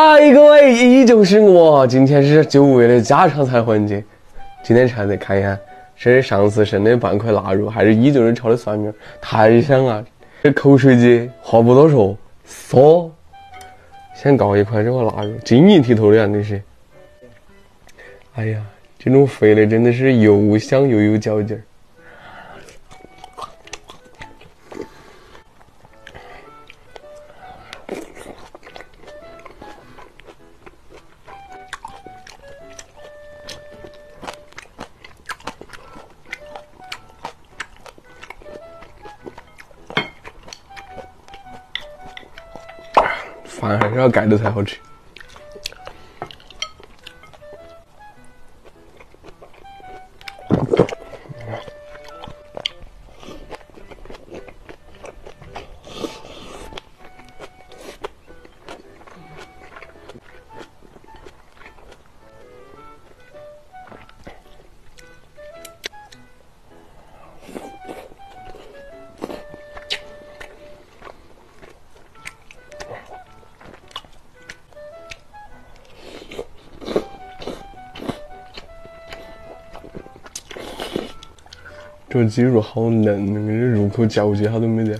嗨，各位，依旧是我。今天是久违的家常菜环节。今天尝的看一下，是上次剩的半块腊肉，还是依旧是炒的蒜苗，太香了。这口水鸡，话不多说，嗦，先搞一块这个腊肉，晶莹剔透的样的是。哎呀，这种肥的真的是又香又有嚼劲儿。饭还是要盖着才好吃。这个鸡肉好嫩，入口嚼劲它都没得。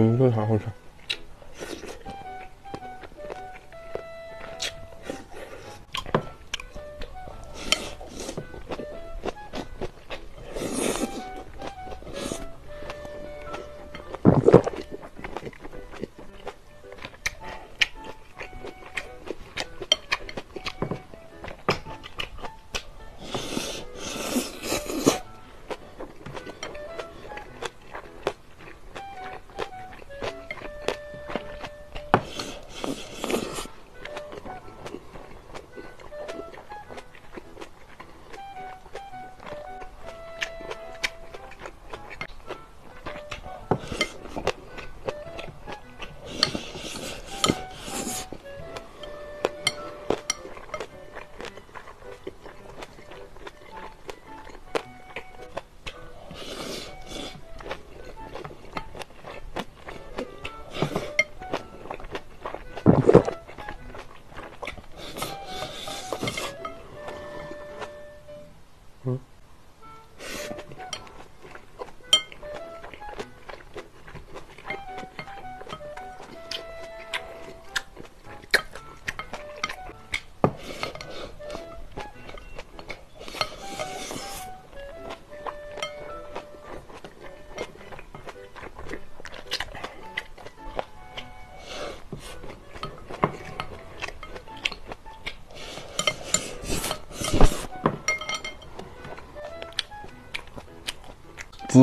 嗯，这太好吃。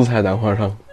紫菜蛋花汤。